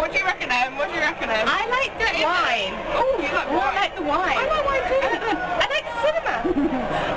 what do you reckon, Em? What do you reckon, Em? I like the wine. Oh, you like oh, wine? I like the wine. I like wine too. I like the, cinema.